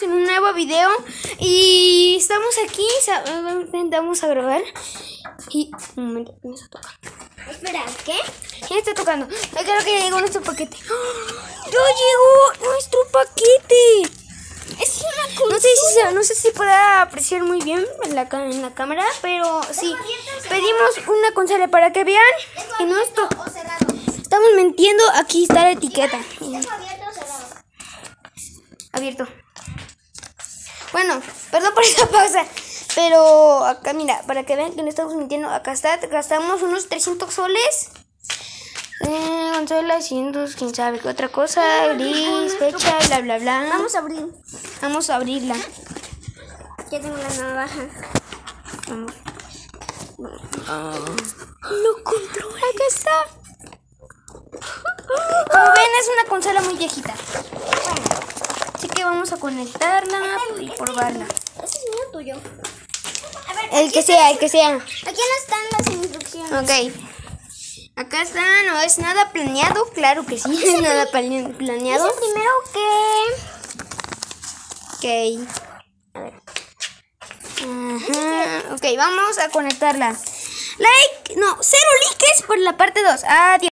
en un nuevo video y estamos aquí, intentamos a grabar y un momento, me está tocando. Espera, ¿qué? ¿Quién está tocando? Yo creo que ya llegó nuestro paquete. ¡Oh! ¡Ya llegó nuestro paquete! Es una No sé si no sé si pueda apreciar muy bien en la, en la cámara, pero sí. Pedimos una consola para que vean que no esto- estamos mintiendo. Aquí está la etiqueta. ¿Es abierto o cerrado? Abierto. Bueno, perdón por esa pausa. Pero acá, mira, para que vean que no estamos mintiendo, acá está, gastamos unos 300 soles. Eh, consola, 100, quién sabe qué otra cosa, gris, fecha, bla, bla, bla. Vamos a abrir. Vamos a abrirla. Ya tengo la navaja. Vamos. Lo controla, acá está. Como ven, es una consola muy viejita. Así que vamos a conectarla probarla. Ese es mío tuyo. A ver, El que sea, el que sea. aquí no están las instrucciones. Ok. Acá está, no es nada planeado, claro que sí, no es nada plane- planeado. Dice primero que... Ok. A ver. Ajá. Ok, vamos a conectarla. Like, no, cero likes por la parte 2. Adiós.